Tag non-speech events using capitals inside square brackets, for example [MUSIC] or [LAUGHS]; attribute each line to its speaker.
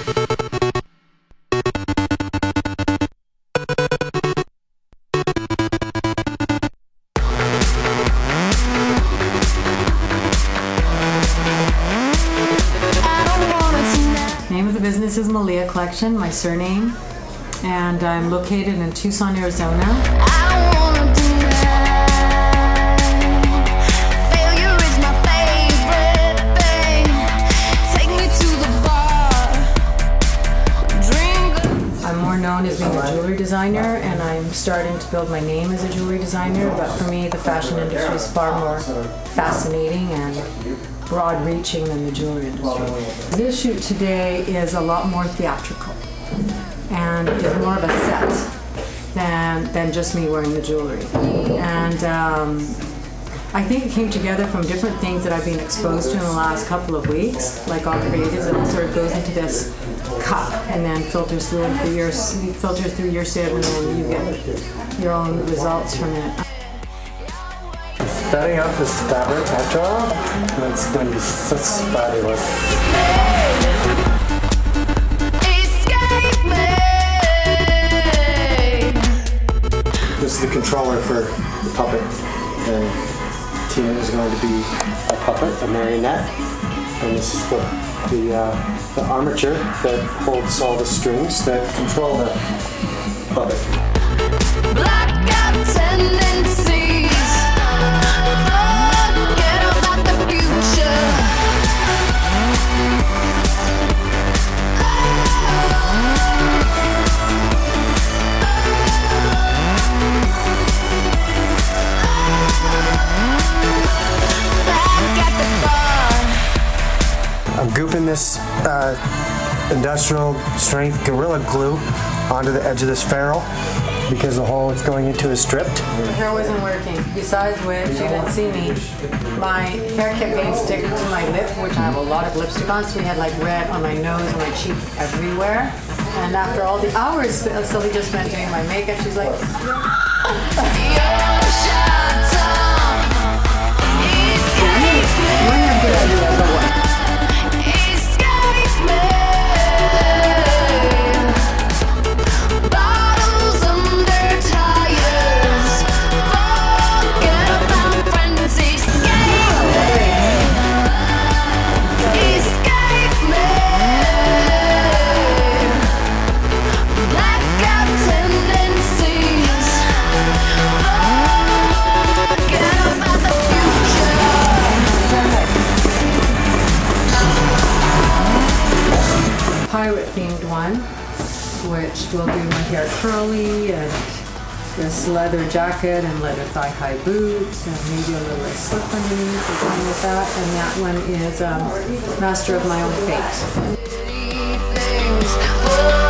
Speaker 1: Name of the business is Mahlia Collection, my surname, and I'm located in Tucson, Arizona. Known as being a jewelry designer, and I'm starting to build my name as a jewelry designer. But for me, the fashion industry is far more fascinating and broad reaching than the jewelry industry. This shoot today is a lot more theatrical and is more of a set than, than just me wearing the jewelry. And um, I think it came together from different things that I've been exposed to in the last couple of weeks, like all creatives. It all sort of goes into this cup and then filters through into your filters through your sieve, and then you get your own results from it.
Speaker 2: Setting up this fabric hat job, it's going to be such fabulous. This is the controller for the puppet, and uh, Is going to be a puppet, a marionette, and this is the the, uh, the armature that holds all the strings that control the puppet. This uh, industrial strength Gorilla Glue onto the edge of this ferrule because the hole it's going into is stripped.
Speaker 1: My hair wasn't working. Besides which, you didn't see me. My hair kept getting sticking to my lip, which I have a lot of lipstick on, so we had like red on my nose and my cheeks everywhere. And after all the hours Sylvie just spent doing my makeup, she's like, [LAUGHS] pirate themed one, which will do my hair curly and this leather jacket and leather thigh high boots and maybe a little slip underneath or something like that. And that one is um, Master of My Own Fate.